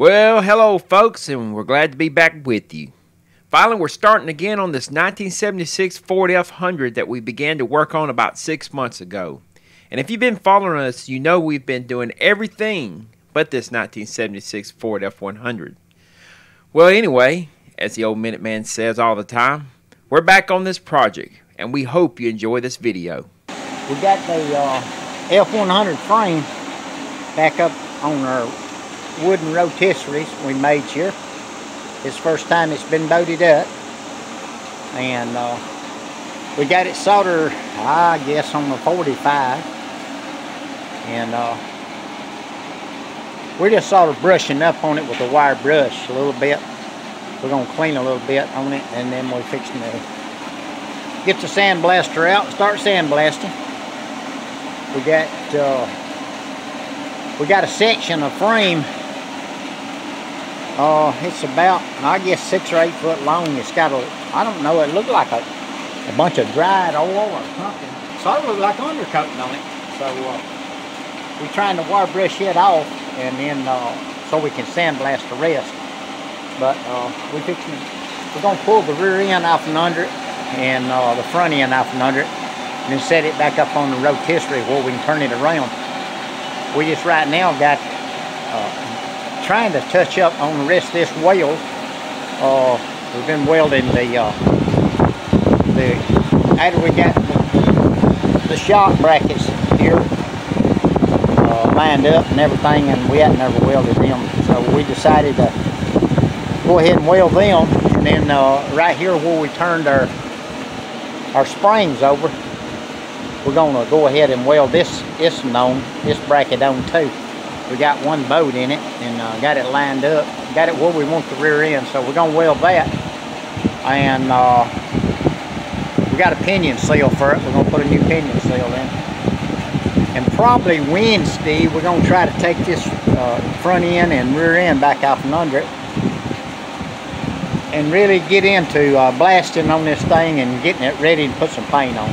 Well, hello, folks, and we're glad to be back with you. Finally, we're starting again on this 1976 Ford F100 that we began to work on about six months ago. And if you've been following us, you know we've been doing everything but this 1976 Ford F100. Well, anyway, as the old Minute Man says all the time, we're back on this project, and we hope you enjoy this video. We got the uh, F100 frame back up on our wooden rotisseries we made here. It's the first time it's been bolted up. And uh, we got it soldered, I guess, on the 45. And uh, we're just sort of brushing up on it with a wire brush a little bit. We're going to clean a little bit on it and then we're fixing to get the sandblaster out start sandblasting. We got uh, we got a section of frame uh, it's about, I guess, six or eight foot long. It's got a, I don't know, it looked like a, a bunch of dried oil or something. So of looked like undercoating on it. So uh, we're trying to wire brush it off and then uh, so we can sandblast the rest. But uh, we fixing, we're to pull the rear end off and under it and uh, the front end off and under it and then set it back up on the rotisserie where we can turn it around. We just right now got uh, trying to touch up on the rest of this weld. Uh, we've been welding the, uh, the, after we got the, the shock brackets here uh, lined up and everything, and we hadn't never welded them. So we decided to go ahead and weld them. And then uh, right here where we turned our, our springs over, we're going to go ahead and weld this, this on, this bracket on too we got one boat in it and uh, got it lined up got it where we want the rear end. So we're gonna weld that and uh, we got a pinion seal for it. We're gonna put a new pinion seal in. And probably Wednesday we're gonna try to take this uh, front end and rear end back out from under it and really get into uh, blasting on this thing and getting it ready to put some paint on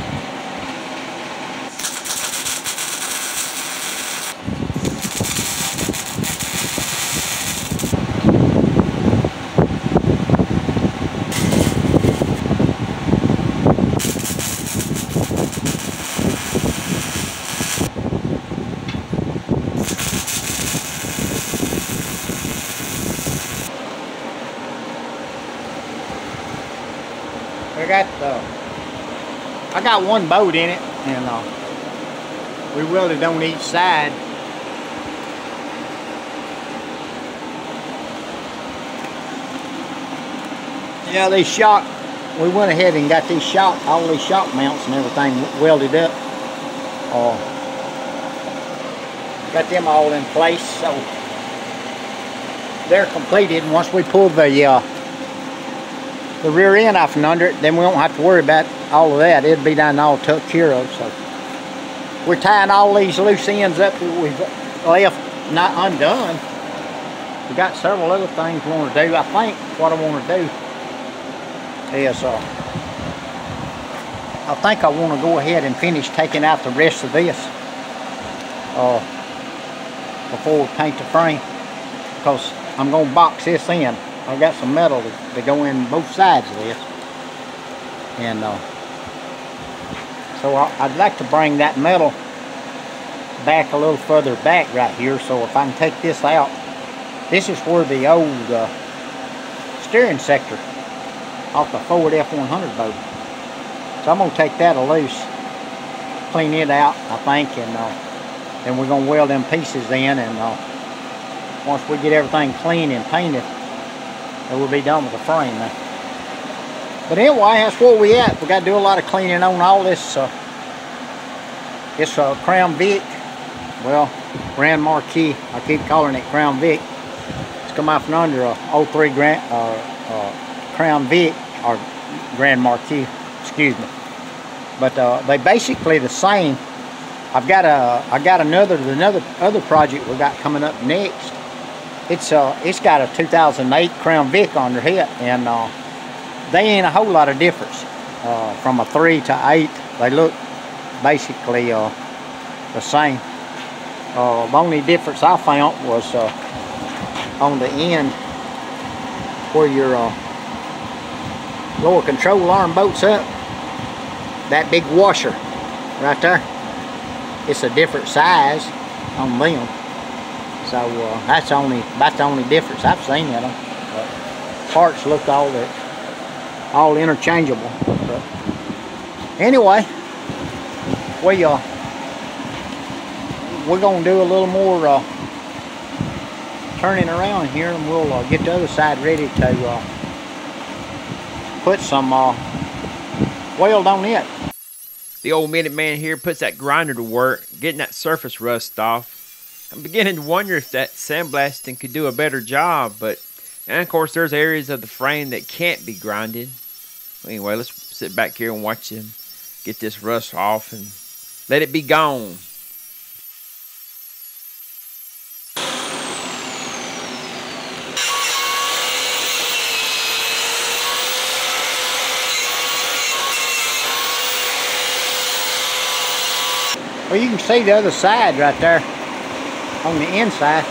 got uh, I got one boat in it. And uh, we welded on each side. Yeah these shock we went ahead and got these shock all these shock mounts and everything welded up. Uh, got them all in place so they're completed. And once we pull the uh, the rear end off and under it, then we do not have to worry about all of that. it'd be done all took care of. So we're tying all these loose ends up that we've left not undone. We got several other things we want to do. I think what I want to do is uh, I think I want to go ahead and finish taking out the rest of this uh, before we paint the frame because I'm going to box this in. I've got some metal to, to go in both sides of this. And uh, so I, would like to bring that metal back a little further back right here. So if I can take this out, this is where the old uh, steering sector off the Ford F100 boat. So I'm going to take that loose, clean it out, I think, and uh, then we're going to weld them pieces in. And uh, once we get everything clean and painted, and we'll be done with the frame now. But anyway, that's where we at. We got to do a lot of cleaning on all this. Uh, it's a Crown Vic. Well, Grand Marquis. I keep calling it Crown Vic. It's come out from under a 03 Grand, uh, uh, Crown Vic or Grand Marquis. Excuse me. But uh, they basically the same. I've got a I got another another other project we got coming up next it's uh it's got a 2008 Crown Vic on head and uh, they ain't a whole lot of difference uh, from a 3 to 8 they look basically uh, the same uh, the only difference I found was uh, on the end where your uh, lower control arm bolts up, that big washer right there, it's a different size on them. So uh, that's only that's the only difference I've seen in them. But parts look all that all interchangeable. But anyway, we uh we're gonna do a little more uh, turning around here, and we'll uh, get the other side ready to uh, put some uh, weld on it. The old Minute Man here puts that grinder to work, getting that surface rust off. I'm beginning to wonder if that sandblasting could do a better job, but and of course there's areas of the frame that can't be grinded. Anyway, let's sit back here and watch him get this rust off and let it be gone. Well, you can see the other side right there on the inside.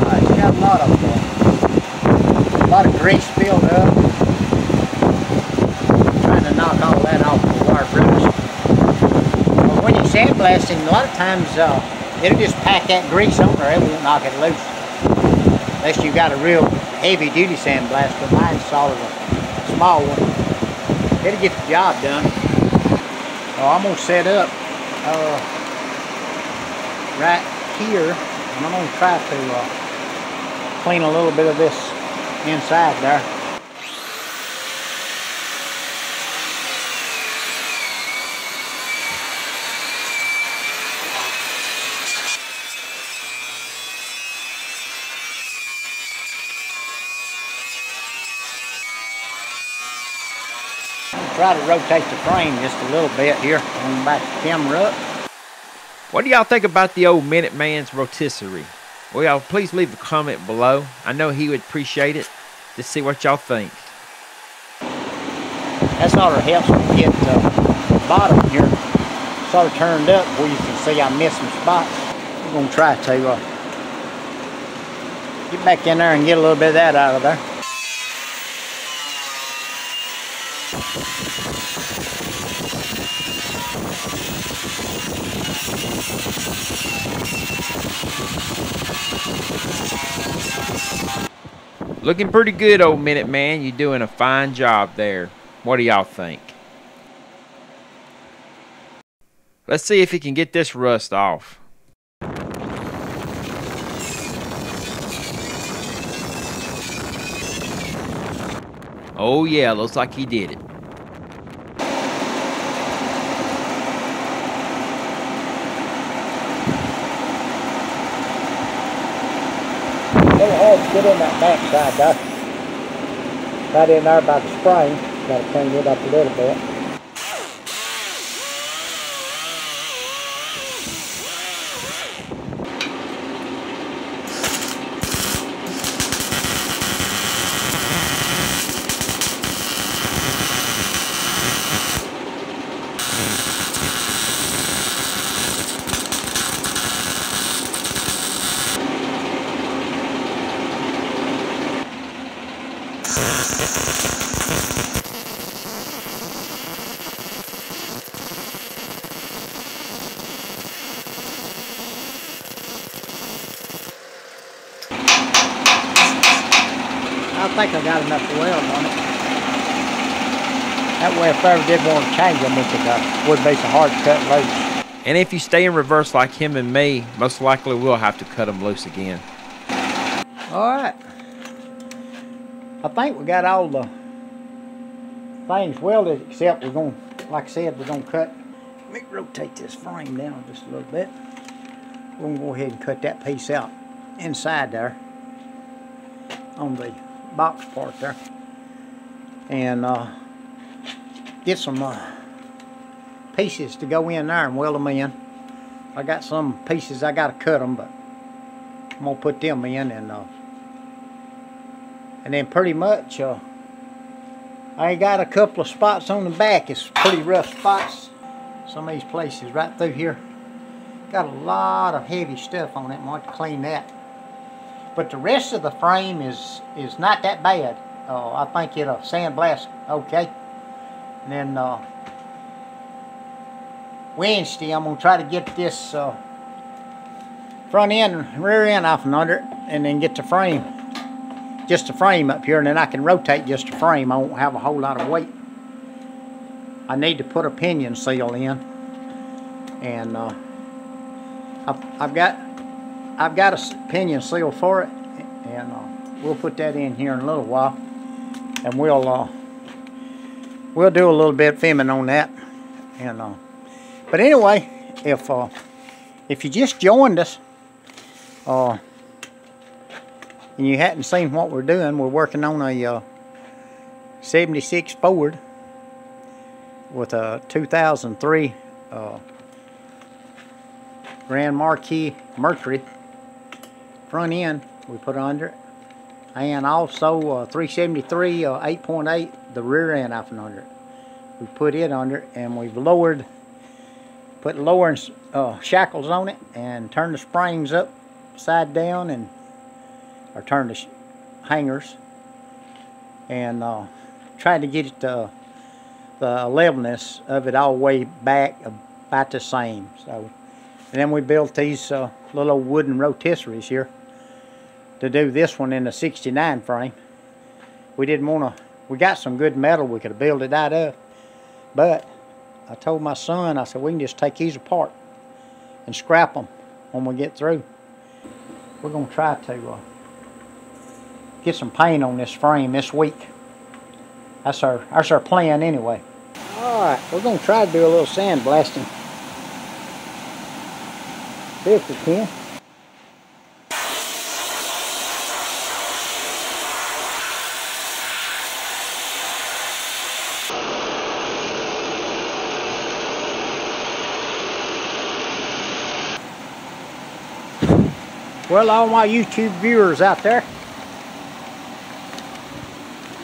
Uh, it's got a lot of uh, a lot of grease filled up. Trying to knock all that off the wire brush. But when you're sandblasting, a lot of times uh, it'll just pack that grease on there. It won't knock it loose. Unless you've got a real heavy duty sandblaster. Mine's of a small one it'll get the job done. So I'm gonna set up uh, right here, and I'm gonna try to uh, clean a little bit of this inside there. try to rotate the frame just a little bit here and back the camera up. What do y'all think about the old Minute Man's rotisserie? Well, y'all please leave a comment below. I know he would appreciate it. to see what y'all think. That sort of helps me get the bottom here sort of turned up where you can see I missed some spots. I'm going to try to uh, get back in there and get a little bit of that out of there. Looking pretty good, old Minute Man. You're doing a fine job there. What do y'all think? Let's see if he can get this rust off. Oh yeah, looks like he did it. Get in that backside though. Right in there by the spring. Got to clean it up a little bit. I think I got enough weld on it. That way if I ever did want to change them, it could, uh, wouldn't be so hard to cut loose. And if you stay in reverse like him and me, most likely we'll have to cut them loose again. All right. I think we got all the things welded except we're going, to like I said, we're going to cut. Let me rotate this frame down just a little bit. We're going to go ahead and cut that piece out inside there on the box part there. And uh, get some uh, pieces to go in there and weld them in. I got some pieces I got to cut them, but I'm gonna put them in and uh, and then pretty much uh, I got a couple of spots on the back. It's pretty rough spots. Some of these places right through here. got a lot of heavy stuff on it. I'm going to clean that. But the rest of the frame is is not that bad. Uh, I think it'll sandblast okay. And then uh, Wednesday, I'm going to try to get this uh, front end rear end off and under and then get the frame, just the frame up here, and then I can rotate just the frame. I won't have a whole lot of weight. I need to put a pinion seal in, and uh, I've, I've got I've got a pinion seal for it, and uh, we'll put that in here in a little while, and we'll uh, we'll do a little bit of filming on that, and uh, but anyway, if uh, if you just joined us, uh, and you hadn't seen what we're doing, we're working on a uh, 76 Ford with a 2003 uh, Grand Marquis Mercury front end we put under it. And also uh, 373 uh, 8.8 the rear end off and under it. We put it under it and we've lowered put lowering uh, shackles on it and turned the springs up side down and or turned the hangers. And uh, tried to get it uh, the levelness of it all the way back about the same. So, and then we built these uh, little wooden rotisseries here to do this one in the 69 frame. We didn't want to, we got some good metal we could have built it out of, but I told my son, I said, we can just take these apart and scrap them when we get through. We're going to try to uh, get some paint on this frame this week. That's our, that's our plan anyway. Alright, we're going to try to do a little sandblasting. See if we can. Well, all my YouTube viewers out there,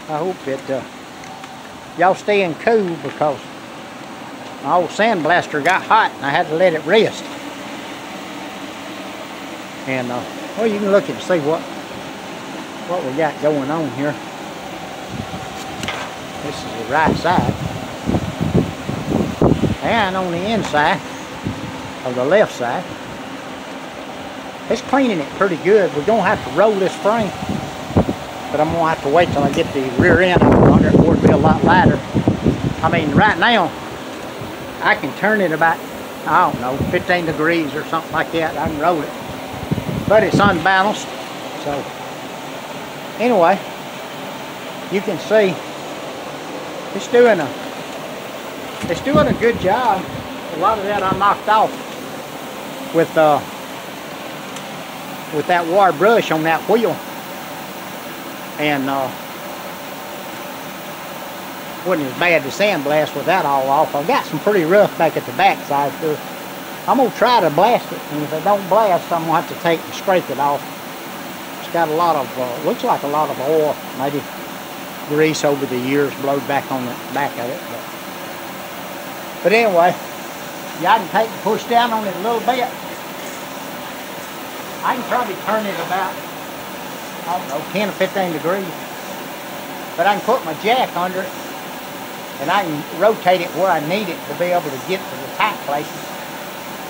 I hope that uh, y'all staying cool because my old sandblaster got hot and I had to let it rest. And, uh, well, you can look and see what, what we got going on here. This is the right side. And on the inside of the left side, it's cleaning it pretty good. We're going to have to roll this frame but I'm gonna have to wait till I get the rear end on it for it to be a lot lighter. I mean, right now, I can turn it about, I don't know, 15 degrees or something like that. I can roll it, but it's unbalanced. So, anyway, you can see it's doing a, it's doing a good job. A lot of that I knocked off with, uh, with that wire brush on that wheel and uh, wasn't as bad to sandblast with that all off. I've got some pretty rough back at the back side, so I'm going to try to blast it, and if it don't blast, I'm going to have to take and scrape it off. It's got a lot of, uh, looks like a lot of oil, maybe grease over the years blowed back on the back of it. But, but anyway, I can take and push down on it a little bit. I can probably turn it about I don't know, 10 or 15 degrees. But I can put my jack under it and I can rotate it where I need it to be able to get to the tight places.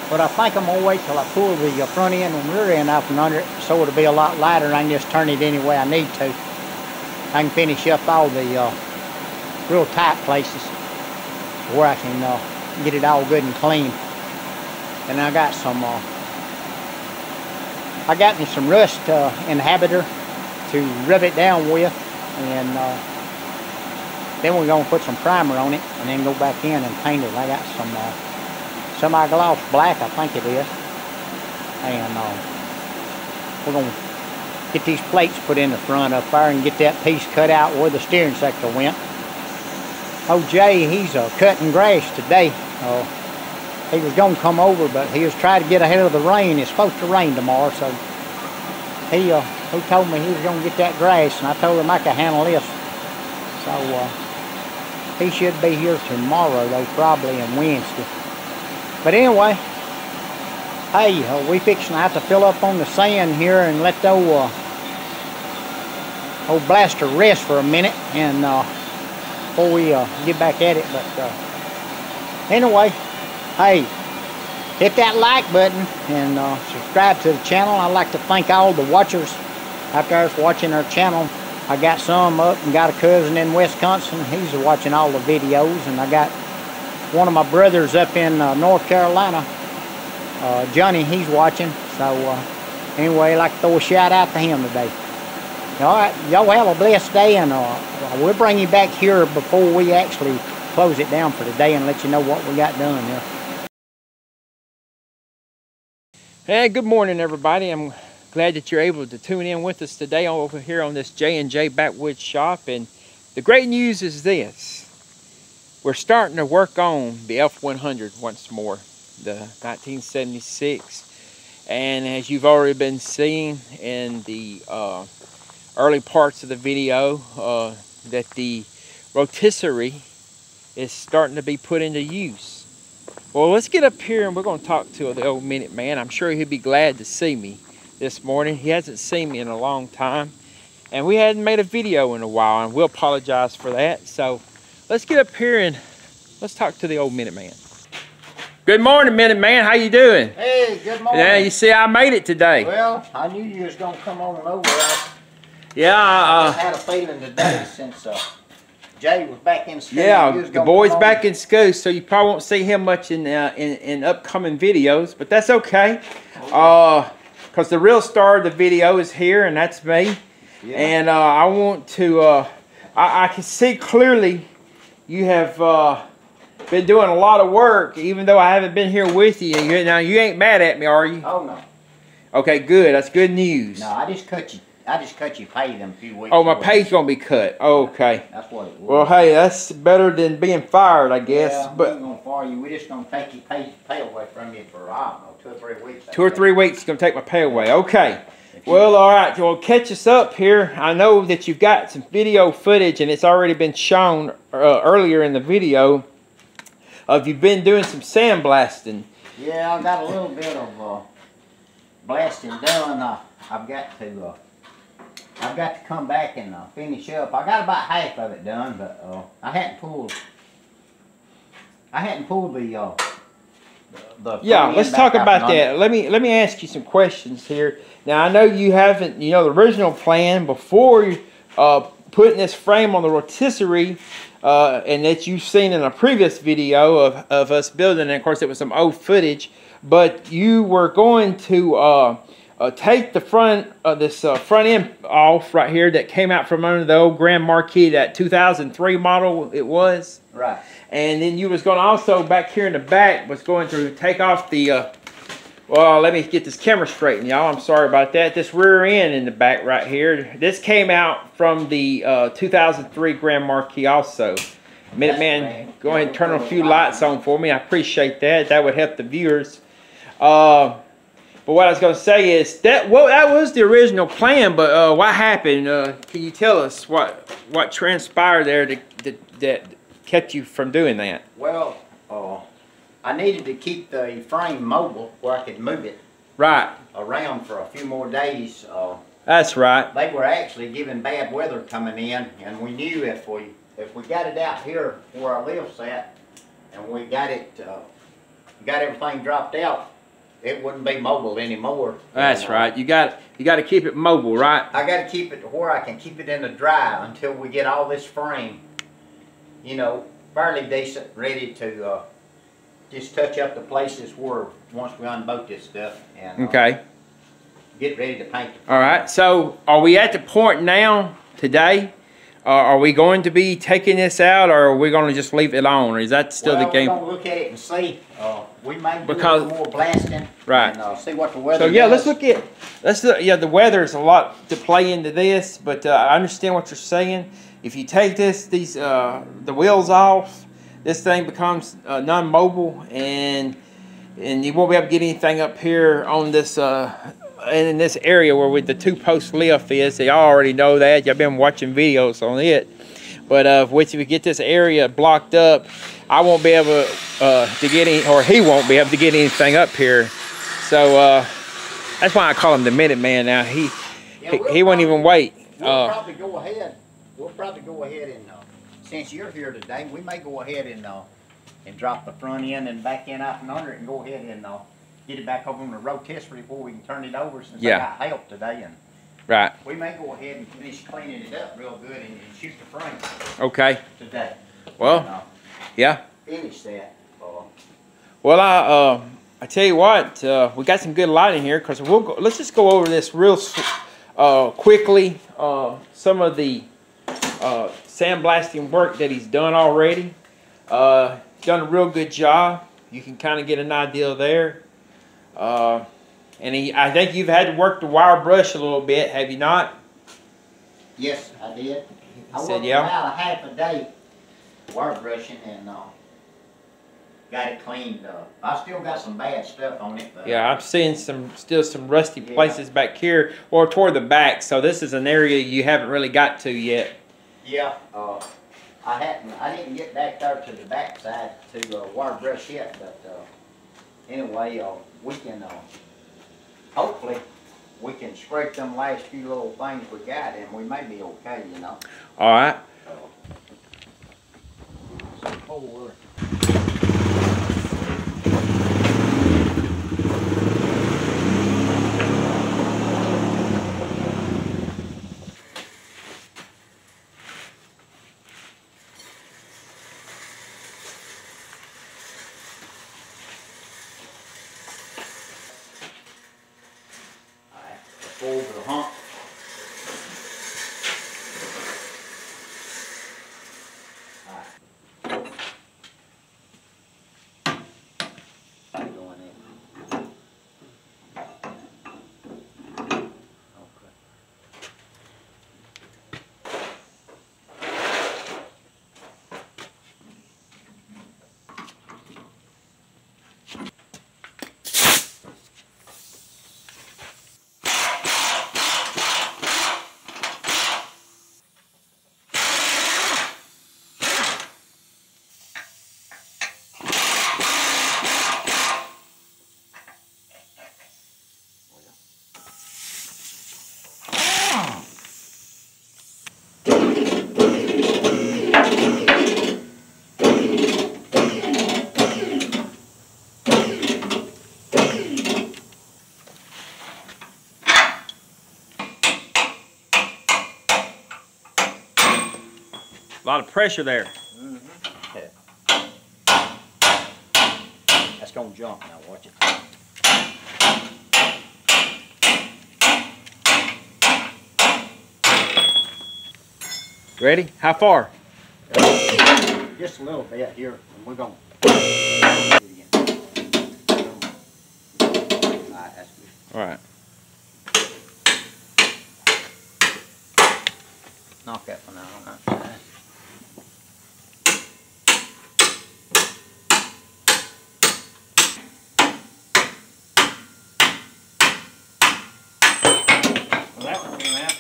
But I think I'm going to wait till I pull the uh, front end and rear end out from under it so it'll be a lot lighter and I can just turn it any way I need to. I can finish up all the uh, real tight places where I can uh, get it all good and clean. And I got some, uh, I got me some rust uh, inhibitor to rub it down with and uh, then we're going to put some primer on it and then go back in and paint it. I got some uh, semi-gloss black I think it is and uh, we're going to get these plates put in the front up there and get that piece cut out where the steering sector went. Oh Jay, he's uh, cutting grass today. Uh, he was going to come over but he was trying to get ahead of the rain. It's supposed to rain tomorrow so he uh, he told me he was going to get that grass, and I told him I could handle this. So uh, he should be here tomorrow, though, probably, and Wednesday. But anyway, Hey, uh, we fixing to have to fill up on the sand here and let the old, uh, old blaster rest for a minute and uh, before we uh, get back at it. But anyway, hey, hit that like button and uh, subscribe to the channel. I'd like to thank all the watchers out there watching our channel. I got some up and got a cousin in Wisconsin. He's watching all the videos and I got one of my brothers up in uh, North Carolina uh, Johnny, he's watching. So uh, anyway, I'd like to throw a shout out to him today. All right, y'all have a blessed day, and uh, we'll bring you back here before we actually close it down for today and let you know what we got done here. Hey, good morning, everybody. I'm glad that you're able to tune in with us today over here on this J&J Backwoods Shop. And the great news is this. We're starting to work on the F100 once more the 1976. And as you've already been seeing in the uh, early parts of the video, uh, that the rotisserie is starting to be put into use. Well, let's get up here and we're going to talk to the old Minute Man. I'm sure he'll be glad to see me this morning. He hasn't seen me in a long time. And we hadn't made a video in a while, and we'll apologize for that. So let's get up here and let's talk to the old Minute Man. Good morning, Minute Man. How you doing? Hey, good morning. Yeah, you see, I made it today. Well, I knew you was gonna come on and over. I, yeah, I uh, had a feeling today since uh, Jay was back in school. yeah, the boy's back in school, so you probably won't see him much in uh, in, in upcoming videos, but that's okay. Uh, cause the real star of the video is here, and that's me. Yeah. And uh, I want to, uh, I, I can see clearly you have uh, been doing a lot of work, even though I haven't been here with you. You- Now, you ain't mad at me, are you? Oh no, Okay, good. That's good news. no, I just cut you. I just cut you pay them a few weeks. Oh, my ago. pay's to be cut. Okay. That's what it was. Well, hey, that's better than being fired, I guess. yeah, we but ain't gonna fire you. We're just gonna take your pay, pay away from you for I don't know two or three weeks. two or three weeks is going to take my pay away. Okay. Well, all right. Well, catch us up here. I know that you've got some video footage, and it's already been shown uh, earlier in the video of you've been doing some sandblasting. Yeah, I got a little bit of uh, blasting done. Uh, I've got to. I've got to come back and uh, finish up. I got about half of it done, but uh, I hadn't pulled. I hadn't pulled the. Uh, the Yeah, let's talk about that. Let me let me ask you some questions here. Now I know you haven't, you know, the original plan before uh, putting this frame on the rotisserie, uh, and that you've seen in a previous video of, of us building. And of course, it was some old footage, but you were going to uh, uh, take the front of this uh, front end off right here that came out from under the old Grand Marquis, that 2003 model it was. Right. and then you was going to also back here in the back was going to take off the uh, well let me get this camera straightened, y'all. I'm sorry about that. This rear end in the back right here this came out from the uh, 2003 Grand Marquis also. Minute Man go ahead and turn a few lights on for me. I appreciate that. That would help the viewers. Uh, but what I was going to say is that well, that was the original plan. But uh, what happened? Uh, can you tell us what what transpired there that, that, that kept you from doing that? Well, uh, I needed to keep the frame mobile where I could move it Right. around for a few more days. Uh, That's right. they were actually giving bad weather coming in, and we knew if we if we got it out here where our live at, and we got it uh, got everything dropped out, it wouldn't be mobile anymore. That's right. You got you got to keep it mobile, right? I got to keep it to where I can keep it in the dry until we get all this frame, you know, fairly decent, ready to uh, just touch up the places where once we unboat this stuff and uh, Okay. get ready to paint. it. All right. So, are we at the point now today? Uh, are we going to be taking this out, or are we going to just leave it on, or is that still well, the game? We're gonna look at it and see. Uh, we may do Because- a little more blasting. Right. And uh, see what the weather. So yeah, let's look at let's look, yeah the weather is a lot to play into this, but uh, I understand what you're saying. If you take this these uh, the wheels off, this thing becomes uh, non-mobile and and you won't be able to get anything up here on this uh, in this area where with the two post lift is. They already know that. Y'all been watching videos on it. But uh, once we get this area blocked up, I won't be able uh, to get any, or he won't be able to get anything up here. So uh, that's why I call him the Minute Man now. He Yeah, he, we'll he won't even wait. We'll Uh, probably go ahead, we'll probably go ahead and, uh, since you're here today, we may go ahead and, uh, and drop the front end and back end out and under it and go ahead and, uh, get it back over on the rotisserie before we can turn it over since I got help today and right. we may go ahead and finish cleaning it up real good and, and shoot the frame Okay. today. Well, And, yeah. Finish that, uh, Well, I uh, I tell you what, uh, we got some good lighting here because we'll go, let's just go over this real uh, quickly. Uh, some of the uh, sandblasting work that he's done already. Uh, done a real good job. You can kind of get an idea there. Uh, and he, I think you've had to work the wire brush a little bit, have you not? yes, I did. I said, worked yeah. about a half a day wire brushing and, uh, got it cleaned up. I still got some bad stuff on it, but. Yeah, I'm seeing some still some rusty Yeah. places back here or toward the back. So this is an area you haven't really got to yet. Yeah, uh, I hadn't, I didn't get back there to the backside to, uh, wire brush yet, but, uh, anyway, uh, we can, uh, hopefully, we can scrape them last few little things we got and we may be okay, you know? All right. So A lot of pressure there. Mm-hmm. Okay. That's gonna jump now, watch it. Ready? How far? Just a little bit here, and we're gonna. Alright, that's good. All right. Knock that one out on that side. Well, that one came out.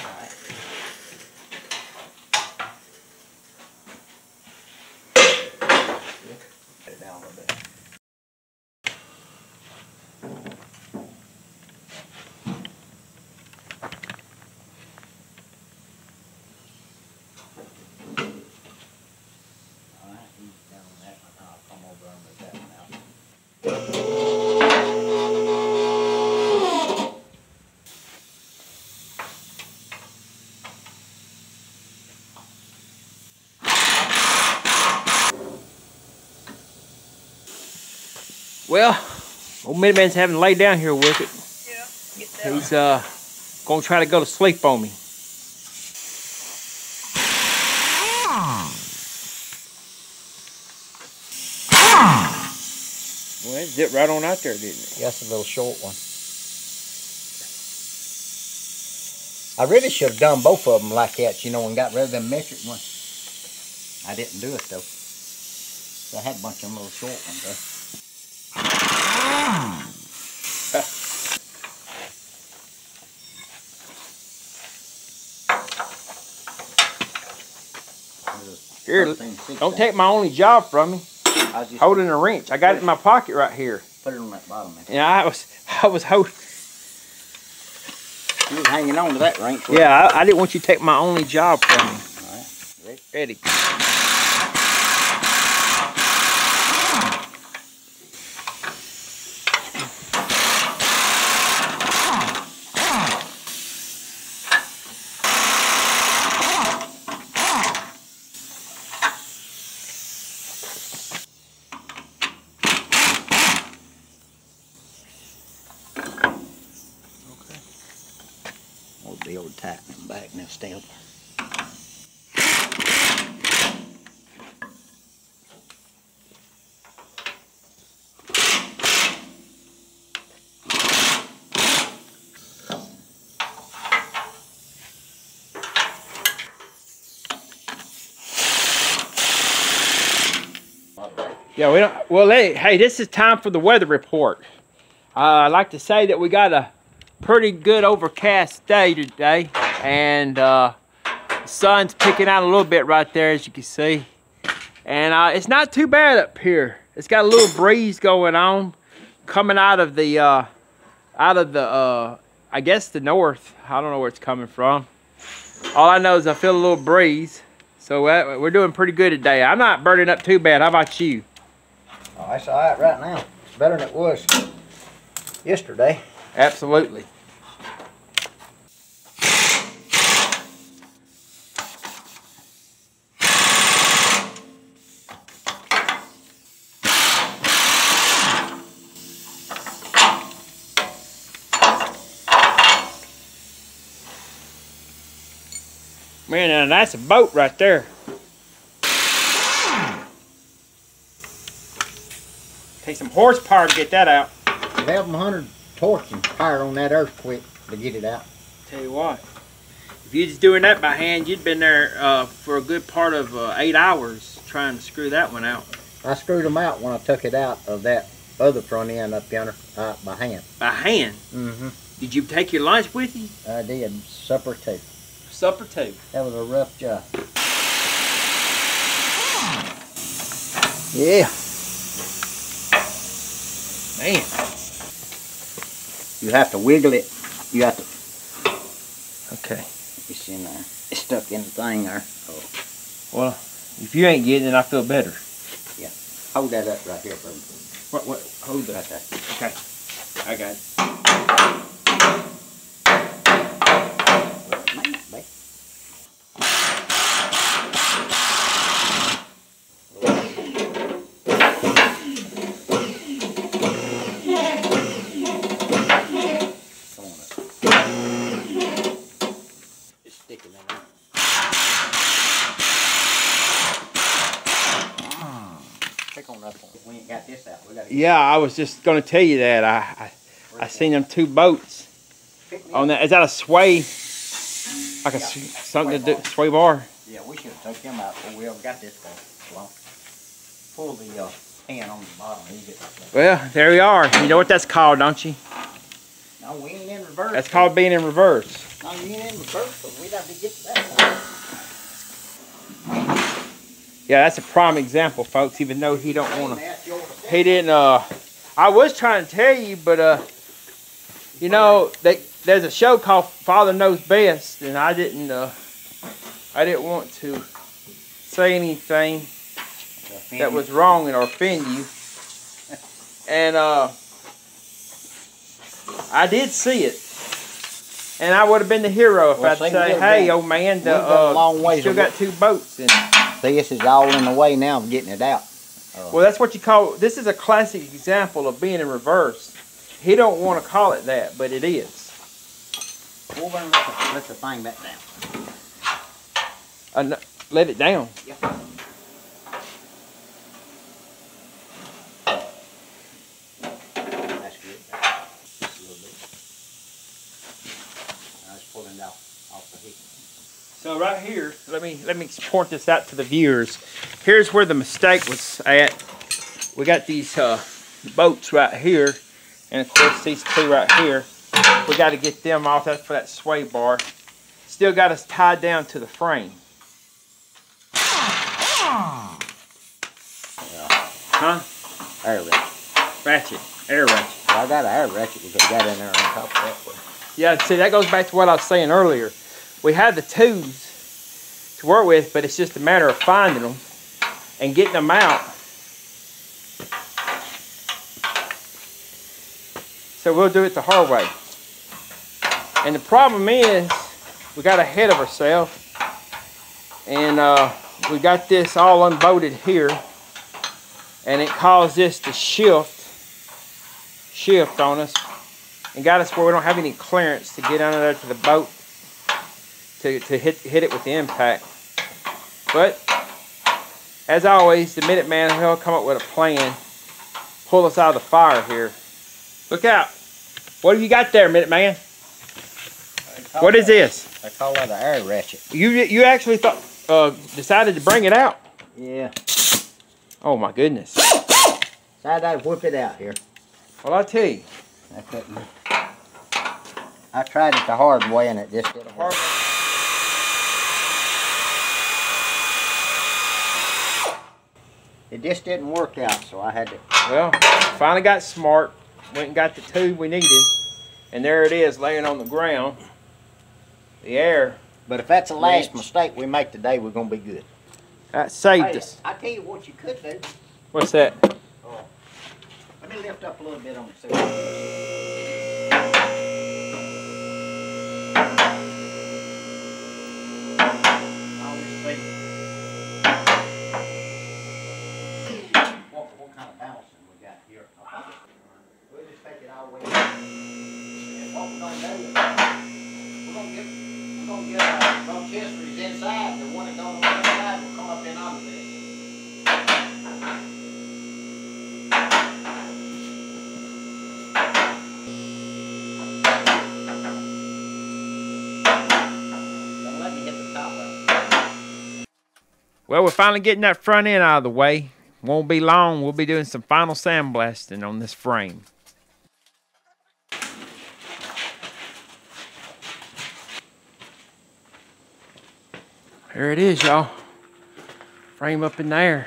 Alright. Put it down a little bit. Alright, he's down on that one. I'll come over and move that one out. Well, old Minute Man's having to lay down here with it. Yeah, get that. He's uh gonna try to go to sleep on me. Well, it zipped right on out there, didn't it? That's a little short one. I really should have done both of them like that, you know, and got rid of them metric ones. I didn't do it though. I had a bunch of them little short ones there. Here, don't take my only job from me. I was Holding a wrench. I got it in my pocket right here. put it on that bottom. Man. And I was, I was holding. You was hanging on to that wrench. Yeah, I, I didn't want you to take my only job from me. Alright. Ready. Old the old tightening back now still. Yeah, we don't. Well, hey, hey, this is time for the weather report. Uh, I'd like to say that we got a pretty good overcast day today, and uh, the sun's picking out a little bit right there, as you can see. And uh, it's not too bad up here. It's got a little breeze going on, coming out of the, uh, out of the, uh, I guess the north. I don't know where it's coming from. All I know is I feel a little breeze. So uh, we're doing pretty good today. I'm not burning up too bad. How about you? Oh, that's all right right now. It's better than it was yesterday. Absolutely. Man, now that's a boat right there. Take some horsepower to get that out. 1100 and power on that earthquake to get it out. Tell you what, if you're just doing that by hand, you'd been there uh, for a good part of uh, eight hours trying to screw that one out I screwed them out when I took it out of that other front end up yonder uh, by hand. by hand. Mm-hmm. Did you take your lunch with you? I did. Supper too. Supper too. That was a rough job. Yeah. Man, You have to wiggle it. You have to. okay. It's in there. It's stuck in the thing there. Oh, Well, if you ain't getting it, I feel better. Yeah. Hold that up right here for me. What? What? Hold that. Right there. Okay. I got it. Man, babe. Come on up. It's sticking in there. Pick on that one. We ain't got this out. We gotta Yeah, I was just gonna tell you that. I I, I seen them two boats on that. Is that a sway? Like a s- something to do sway bar? Yeah, we should have took them out before we ever got this. Well, pull the uh, pan on the bottom. Well, there we are. You know what that's called, don't you? No, we ain't in reverse. That's called being in reverse. No, you ain't in reverse, but we'd have to get to that one. Yeah, that's a prime example, folks. Even though he don't want to. He didn't. Uh, I was trying to tell you, but uh, you know, they, there's a show called Father Knows Best, and I didn't. Uh, I didn't want to say anything that was wrong and or offend you. And uh, I did see it. And I would have been the hero if Well, I'd see, say, hey, old man, the, a uh, long you ways still got two boats. And, This is all in the way now of getting it out. Well, that's what you call, this is a classic example of being in reverse. He don't want to call it that, but it is. We'll let the, let the thing back down. Uh, no- let it down good. Just a little bit. Now it's pulling out off the heat. So right here, let me let me point this out to the viewers. Here's where the mistake was at. We got these uh, boats right here, and of course these two right here. We got to get them off. That's for that sway bar. Still got us tied down to the frame. Huh? Air ratchet. Ratchet. Air ratchet. I got an air ratchet because I got in there on top of that one. Yeah, see, that goes back to what I was saying earlier. We have the tools to work with, but it's just a matter of finding them and getting them out. So we'll do it the hard way. And the problem is, we got ahead of ourselves, and uh, we got this all unbolted here, and it caused this to shift, shift on us, and got us where we don't have any clearance to get under there to the boat to, to hit, hit it with the impact. But as always, the Minute Man will come up with a plan, pull us out of the fire here. Look out. What have you got there, Minute Man? What is this? I call that an air ratchet. You you actually thought uh, decided to bring it out? Yeah. Oh my goodness. So I gotta whip it out here. Well, I tell you. I couldn't. I tried it the hard way and it just didn't work. It just didn't work out, so I had to. Well, finally got smart. Went and got the tube we needed, and there it is, laying on the ground. The air But if that's the last Wrench. mistake we make today, we're gonna be good. that saved Hey, us. I tell you what you could do. What's that? Oh, let me lift up a little bit on the cylinder. Inside, the one that don't inside will come up in. Well, we're finally getting that front end out of the way. Won't be long. We'll be doing some final sandblasting on this frame. There it is, y'all. Frame up in there.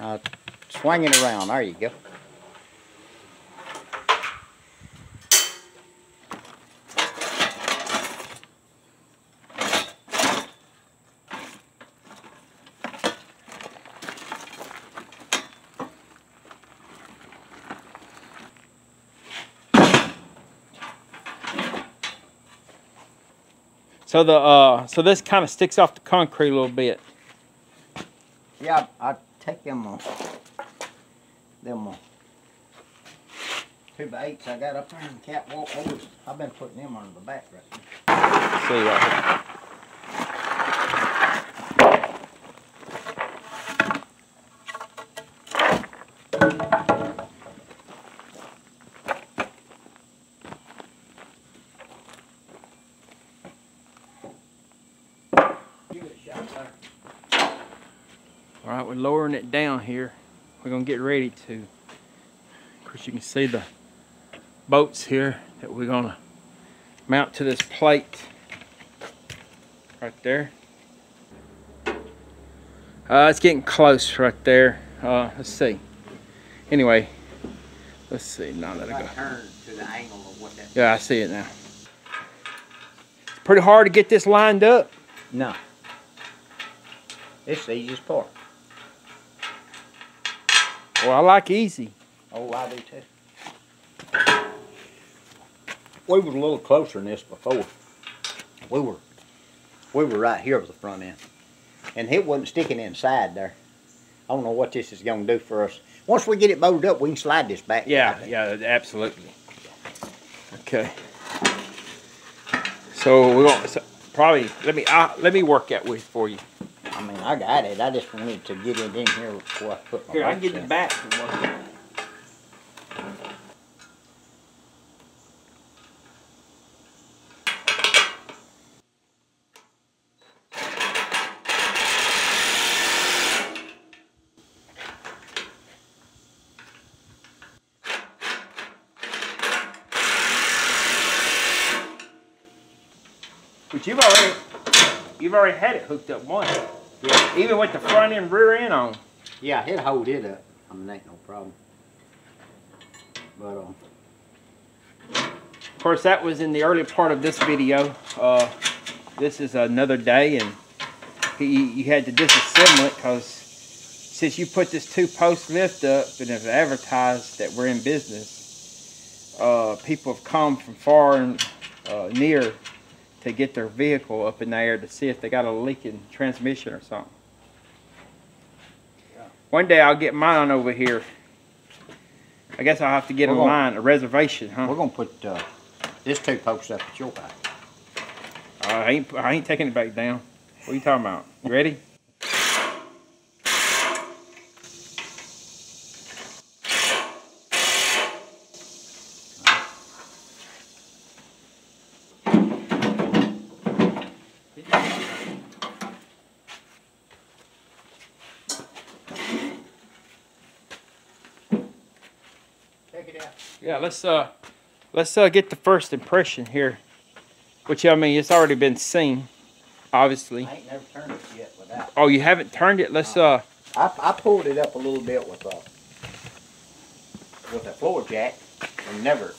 Uh, swing it around. There you go. So the uh, so this kind of sticks off the concrete a little bit. Yeah, I, take them on. Them on. Two by eights I got up there the catwalk boards. I've been putting them on the back right now. See right here. Give it a shot there. All right, we're lowering it down here. We're gonna get ready to. Of course, you can see the boats here that we're gonna mount to this plate right there. Uh, it's getting close right there. Uh, let's see. Anyway, let's see. Now that I go. Turn to the angle of what that. Yeah, I see it now. It's pretty hard to get this lined up. No. It's the easiest part. Well, I like easy. Oh, I do too. We was a little closer than this before. We were, we were right here with the front end. And it wasn't sticking inside there. I don't know what this is gonna do for us. Once we get it bolted up, we can slide this back. Yeah, yeah, absolutely. Okay. So we're gonna so probably let me uh, let me work that with for you. I mean, I got it. I just wanted to get it in here before I put my Here, I get in. the back. But you've already, you've already had it hooked up once. Yeah. Even with the front end rear end on. Yeah, it'll hold it up. I mean, ain't no problem. But, um, Of course, that was in the early part of this video. Uh, this is another day, and he, you had to disassemble it because since you put this two-post lift up and have advertised that we're in business, uh, people have come from far and uh, near to get their vehicle up in the air to see if they got a leaking transmission or something. Yeah. One day I'll get mine over here. I guess I'll have to get We're a gonna- line, a reservation, huh? we're gonna put, uh, this two posts up at your house. I ain't I ain't taking it back down. What are you talking about? You ready? Check it out. Yeah, let's uh let's uh get the first impression here. Which I mean it's already been seen, obviously. I ain't never turned it yet without. Oh you haven't turned it? Let's uh I, I pulled it up a little bit with a, with a floor jack and never,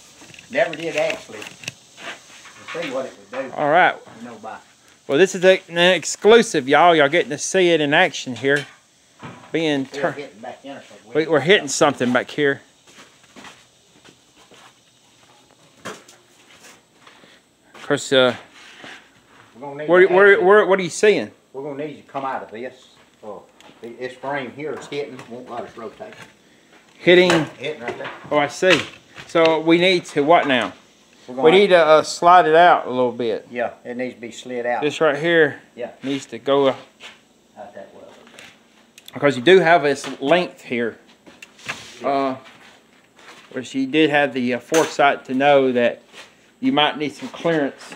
never did actually see what it would do, you know, by, Well this is a, an exclusive, y'all. Y'all getting to see it in action here. Being turned. getting back in or so. We, we're hitting something back here. Of course, uh, We're gonna need where, to where, actually- where, what are you seeing? We're gonna need you to come out of this. Oh, this frame here is hitting, won't let us rotate. Hitting. Hitting right there. Oh, I see. So we need to what now? We need to uh, slide it out a little bit. Yeah, it needs to be slid out. This right here Yeah. needs to go Out that way. because you do have this length here. Uh, which you did have the uh, foresight to know that you might need some clearance.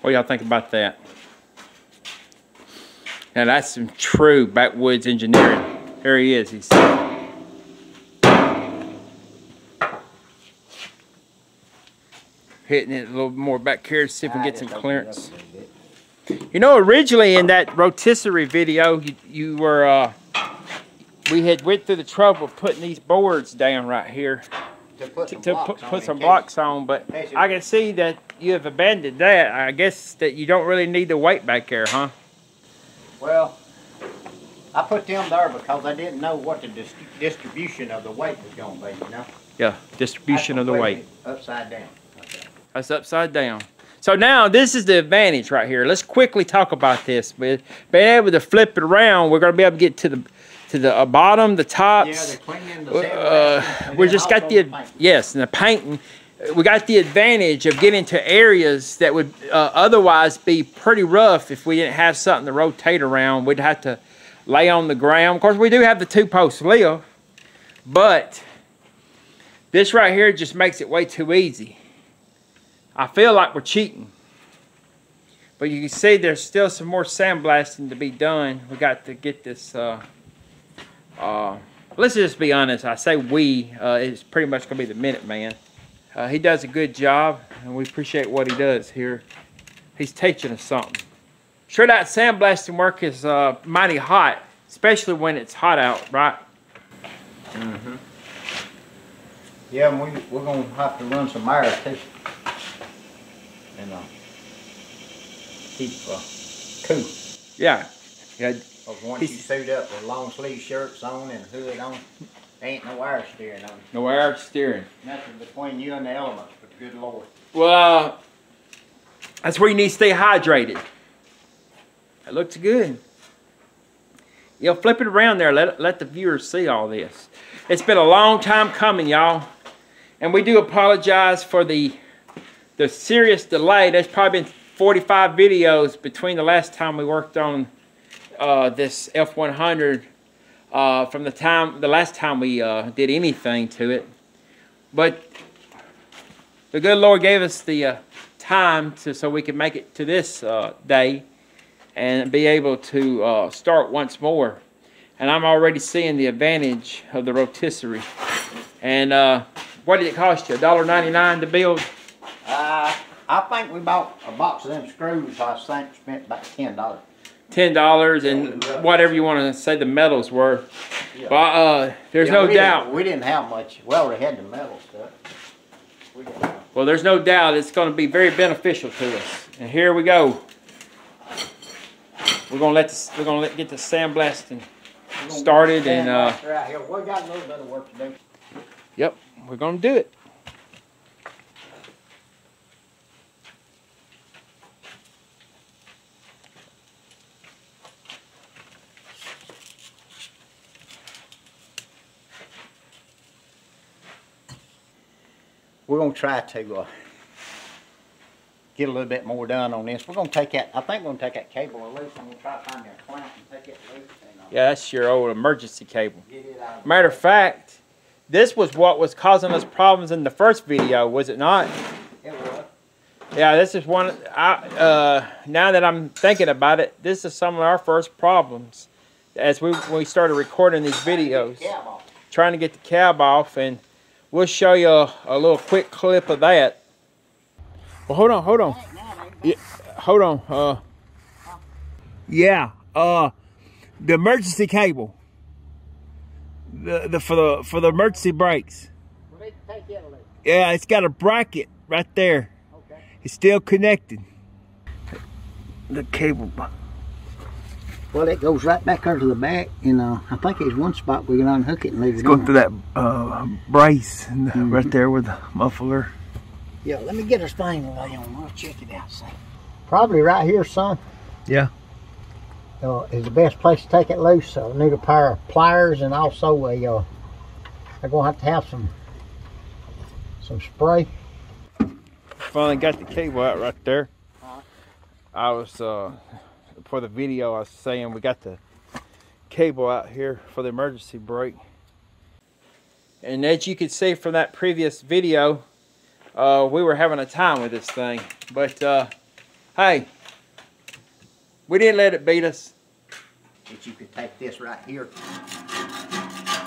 What y'all think about that? Now that's some true backwoods engineering. There he is. He's hitting it a little more back here to see if we can get some just open it up clearance. a little bit. You know, originally in that rotisserie video, you, you were uh, we had went through the trouble of putting these boards down right here To put some to blocks put, on put some blocks on, but I can see that you have abandoned that. I guess that you don't really need the weight back there, huh? Well, I put them there because I didn't know what the dis- distribution of the weight was gonna be, you know? Yeah, distribution of the weight. Upside down. Okay. That's upside down. So now this is the advantage right here. Let's quickly talk about this. With being able to flip it around, we're gonna be able to get to the to the uh, bottom, the Yeah, tops. the cleaning, the Uh, we then just got also the yes, and the painting. We got the advantage of getting to areas that would uh, otherwise be pretty rough if we didn't have something to rotate around. We'd have to lay on the ground. Of course, we do have the two post lift, but this right here just makes it way too easy. I feel like we're cheating. But you can see there's still some more sandblasting to be done. We got to get this. Uh, uh, let's just be honest. I say we. Uh, it's pretty much going to be the Minute Man. Uh, he does a good job, and we appreciate what he does here. He's teaching us something. Sure, that sandblasting work is uh, mighty hot, especially when it's hot out, right? Yeah, and we, we're gonna have to run some air too. And, uh, keep, uh, cool. Yeah. Yeah. Cause once you He's- suit up with long sleeve shirts on and hood on, ain't no air steering on. you. No air steering. Nothing between you and the elements, but good lord. Well, uh, that's where you need to stay hydrated. That looks good. Know, flip it around there. Let let the viewers see all this. It's been a long time coming, y'all, and we do apologize for the the serious delay. There's probably been 45 videos between the last time we worked on uh, this F100 uh, from the time the last time we uh, did anything to it. But the good Lord gave us the uh, time to so we could make it to this uh, day and be able to uh, start once more. And I'm already seeing the advantage of the rotisserie. And uh, what did it cost you? $1.99 to build? Uh, I think we bought a box of them screws. I think spent about ten dollars. ten dollars and whatever you want to say the metals were. Yeah. But uh, there's Yeah, no we didn't- doubt. we didn't have much. Well, we had the metal stuff. We Well, there's no doubt it's going to be very beneficial to us. And here we go. We're gonna let this, we're gonna let, get the sandblasting started and uh. We got a little bit of work to do. yep, we're gonna do it. We're gonna try to uh, get a little bit more done on this. We're gonna take that. I think we're gonna take that cable loose. I'm gonna try to find that clamp and take it loose Yeah, that's your old emergency cable. get it out. of Matter of fact, this was what was causing us problems in the first video, was it not? It was. Yeah, this is one. I uh, now that I'm thinking about it, this is some of our first problems as we we started recording these videos, Cab off. trying to get the cab off, and we'll show you a, a little quick clip of that. Well, hold on, hold on, yeah, hold on. Uh, yeah, uh, the emergency cable, the the for the for the emergency brakes. We need to take it loose. Yeah, it's got a bracket right there. Okay. It's still connected. The cable. Well, it goes right back under the back, and uh, I think there's one spot we can unhook it and leave it It's going on. through that uh, brace and the- Mhm. right there with the muffler. Yeah, let me get this thing lay on. I'll check it out. See. Probably right here, son. Yeah. Uh, is the best place to take it loose. So I need a pair of pliers and also a. Uh, I'm gonna have to have some some spray. Finally got the cable out right there. I was uh, for the video. I was saying we got the cable out here for the emergency brake. And as you could see from that previous video, uh, we were having a time with this thing. But uh, hey, we didn't let it beat us. That you could take this right here.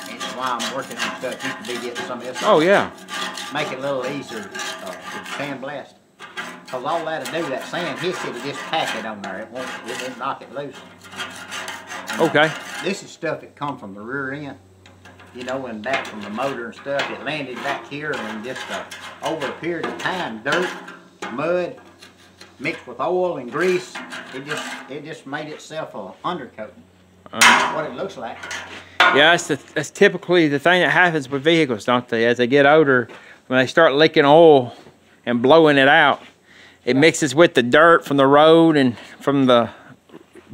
And while I'm working on stuff, you could be getting some of this. Oh yeah. Make it a little easier uh, to sandblast. Cause all that'll do, that sand hits it, it just pack it on there. It won't, it won't knock it loose. Okay. This is stuff that come from the rear end, you know, and back from the motor and stuff. It landed back here and just uh, over a period of time, dirt, mud, mixed with oil and grease, it just it just made itself a undercoating. Uh, what it looks like. Yeah, that's, the, that's typically the thing that happens with vehicles, don't they? As they get older, when they start leaking oil and blowing it out, it mixes with the dirt from the road and from the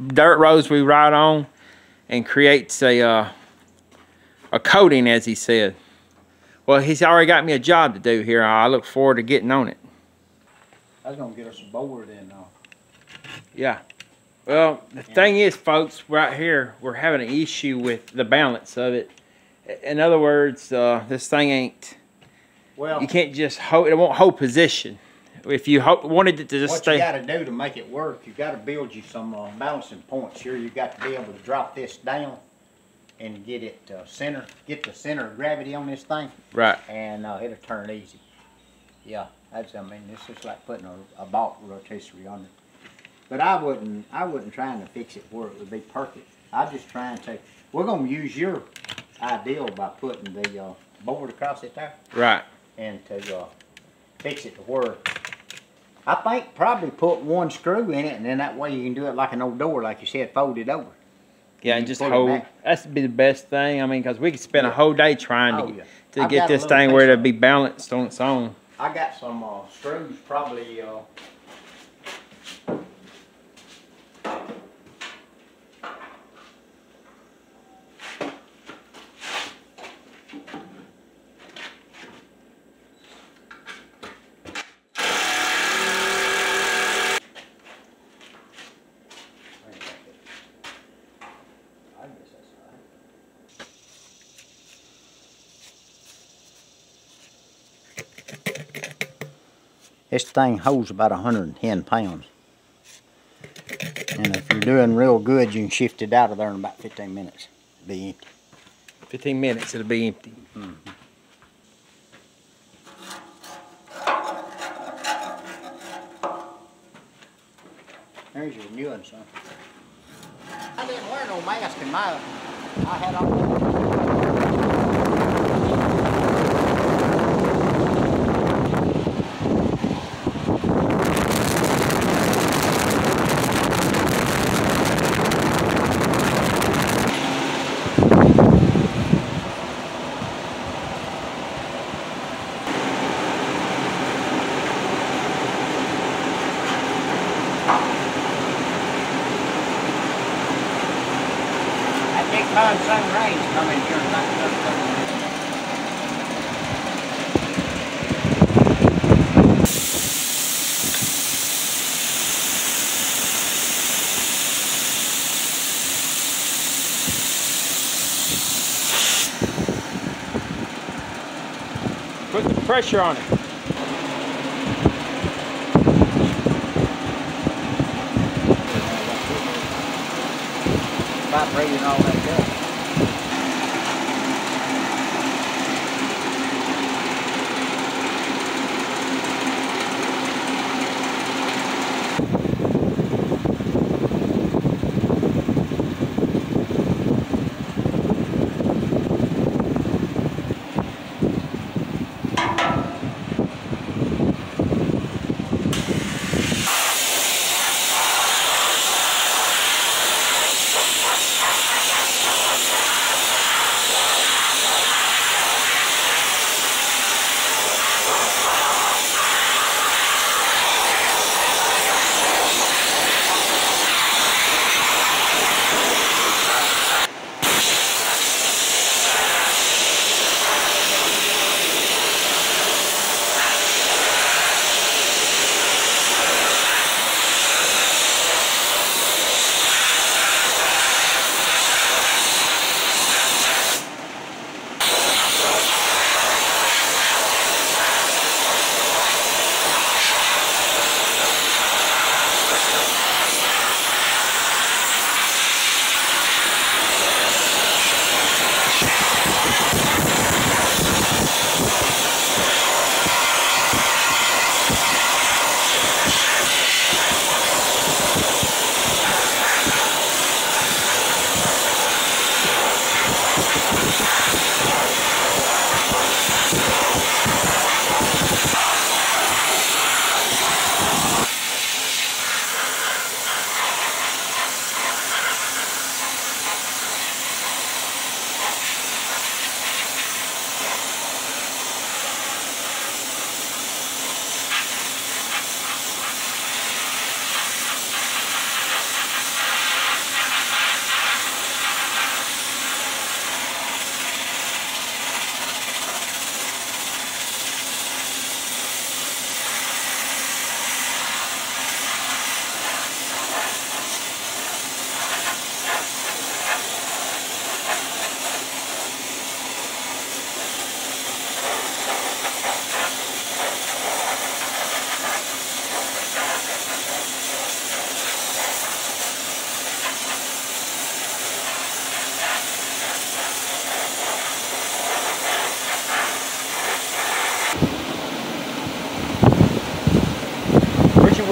dirt roads we ride on, and creates a uh, a coating, as he said. Well, he's already got me a job to do here. I look forward to getting on it. I was gonna get us a board and uh, Yeah. Well, the thing is, folks, right here, we're having an issue with the balance of it. In other words, uh, this thing ain't. well, You can't just hold. It won't hold position. If you ho- wanted it to just what stay. you got to do to make it work, you got to build you some uh, balancing points here. You got to be able to drop this down and get it uh, center, get the center of gravity on this thing. Right. and uh, it'll turn easy. Yeah, that's I mean it's just like putting a, a bulk rotisserie on it. But I wouldn't I wouldn't trying to fix it where it would be perfect. I'm just trying to. We're gonna use your ideal by putting the uh, board across it there Right. and to uh, fix it to where. I think probably put one screw in it, and then that way you can do it like an old door, like you said, fold it over. Yeah, and just hold. That's be the best thing. I mean, because we could spend a whole day trying Oh, to, yeah. to get this thing where it'll be balanced on its own. I got some uh, screws, probably. Uh, I guess that's all right. This thing holds about 110 pounds. And if you're doing real good, you can shift it out of there in about 15 minutes. Be empty. 15 minutes, it'll be empty. There's your new one, son. I didn't wear no mask in my. I had on. Pressure on it.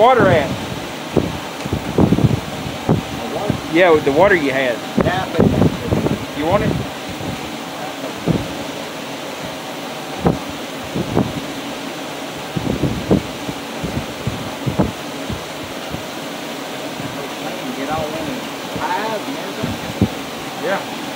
Water at? Yeah, with the water you had. Yeah, but You want it? get all in the hive and everything. Yeah.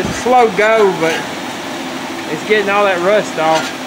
It's a slow go, but it's getting all that rust off.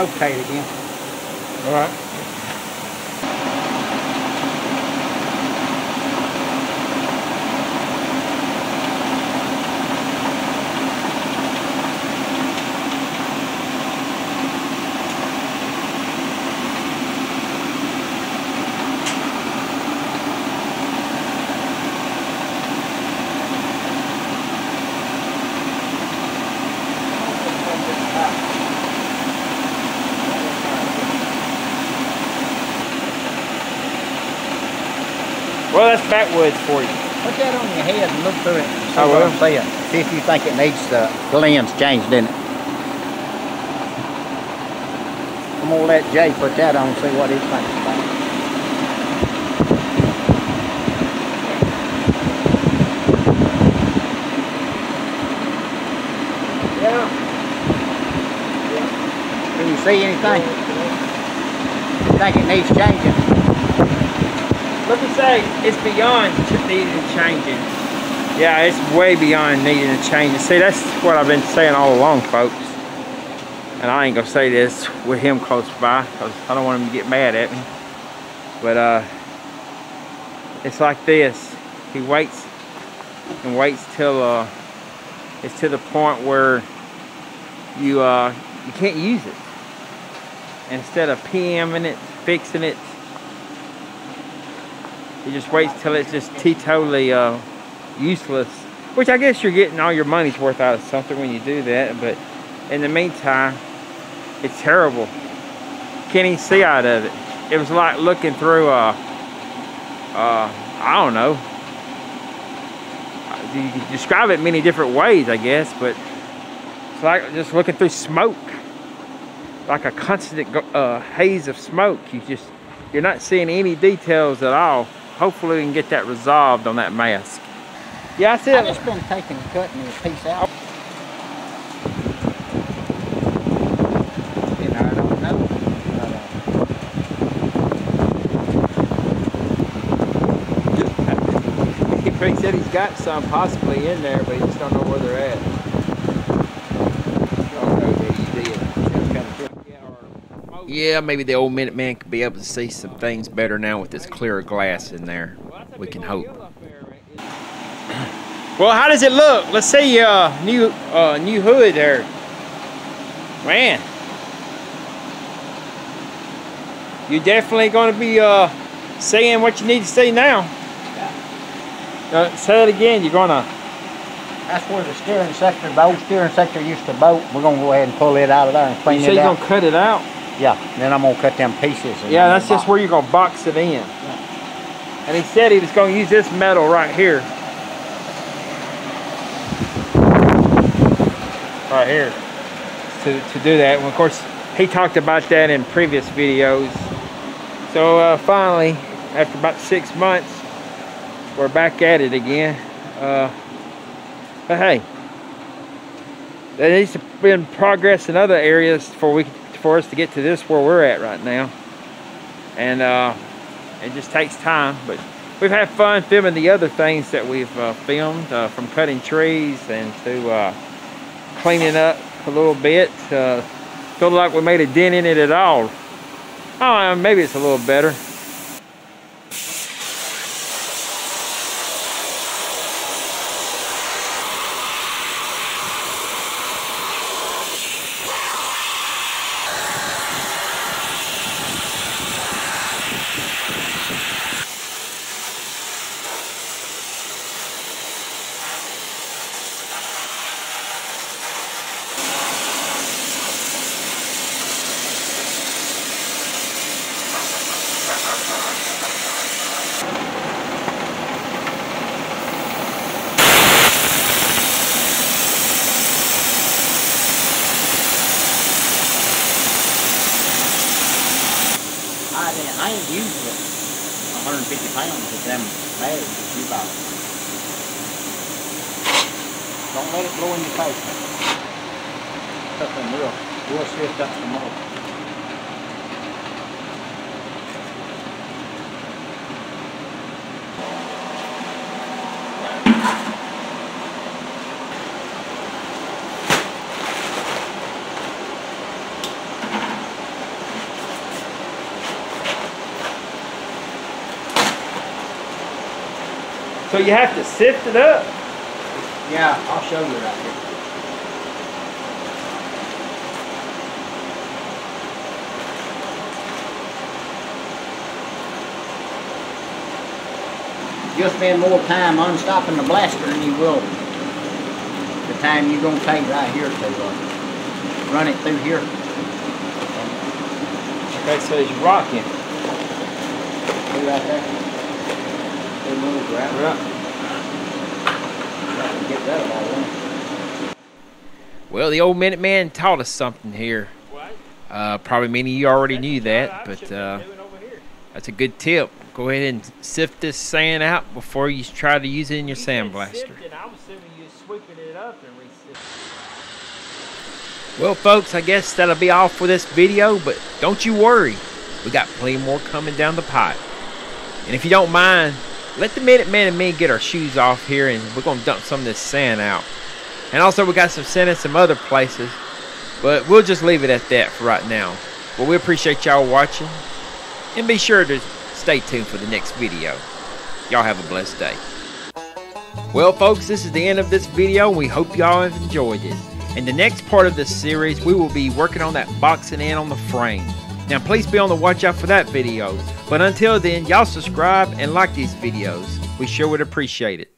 Rotate again. All right. Well, that's for you. Put that on your head and look through it. and See I what will. I'm saying. See if you think it needs the lens changed in it. I'm gonna let Jay put that on and see what he thinks about it. Yeah. Can you see anything? You think it needs changing? Say, it's beyond needing changing. Yeah, it's way beyond needing a change. See, that's what I've been saying all along, folks. And I ain't gonna say this with him close by, cause I don't want him to get mad at me. But uh, it's like this. He waits and waits till uh, it's to the point where you uh, you can't use it. Instead of PMing it, fixing it, he just waits till it's just teetotally uh, useless. Which I guess you're getting all your money's worth out of something when you do that. But in the meantime, it's terrible. Can't even see out of it. It was like looking through a, uh, don't know. You can describe it many different ways, I guess, but it's like just looking through smoke. Like a constant uh, haze of smoke. You just, you're not seeing any details at all. Hopefully we can get that resolved on that mask. Yeah, I I've said, just been taking and cutting this piece out. And I don't know. but, he said he's got some possibly in there, but he just don't know where they're at. Yeah, maybe the old Minute Man could be able to see some things better now with this clearer glass in there. We can hope. Well, how does it look? Let's see, uh, new, uh, new hood there. Man. You're definitely going to be, uh, seeing what you need to see now. Uh, say it again. You're gonna. That's where the steering sector, the old steering sector used to bolt. We're gonna go ahead and pull it out of there and You clean say it You say you're gonna cut it out. Yeah, then I'm gonna cut them pieces. Yeah, that's just where you're gonna box it in. And he said he was gonna use this metal right here. Right here. To, to do that. And of course, he talked about that in previous videos. So uh, finally, after about six months, we're back at it again. Uh, but hey, there needs to be progress in other areas for we for us to get to this where we're at right now. And uh, it just takes time, but we've had fun filming the other things that we've uh, filmed, uh, from cutting trees and to uh, cleaning up a little bit. Uh, feel like we made a dent in it at all. Oh, maybe it's a little better. I didn't, I ain't used it. 150 pounds of them bags that you bought. Don't let it blow in your face. Cut them real, real swift up some more. So you have to sift it up. Yeah, I'll show you right here. You'll spend more time unstopping the blaster than you will the time you're gonna take right here to uh, run it through here. Okay, so it's rocking. See right there? Good little grab. Right. Get that all one. Well, the old Minute Man taught us something here. Uh, probably many of you already knew that, but uh, that's a good tip. Go ahead and sift this sand out before you try to use it in your sandblaster. I'm you're sweeping it up and re Well, folks, I guess that'll be all for this video, but don't you worry. We got plenty more coming down the pipe. And if you don't mind, let the Minute Man and me get our shoes off here and we're going to dump some of this sand out. And also, we got some sand in some other places, but we'll just leave it at that for right now. But we appreciate y'all watching, and be sure to stay tuned for the next video. Y'all have a blessed day. Well, folks, this is the end of this video. We hope y'all have enjoyed it. In the next part of this series, we will be working on that boxing in on the frame. Now, please be on the watch out for that video. But until then, y'all subscribe and like these videos. We sure would appreciate it.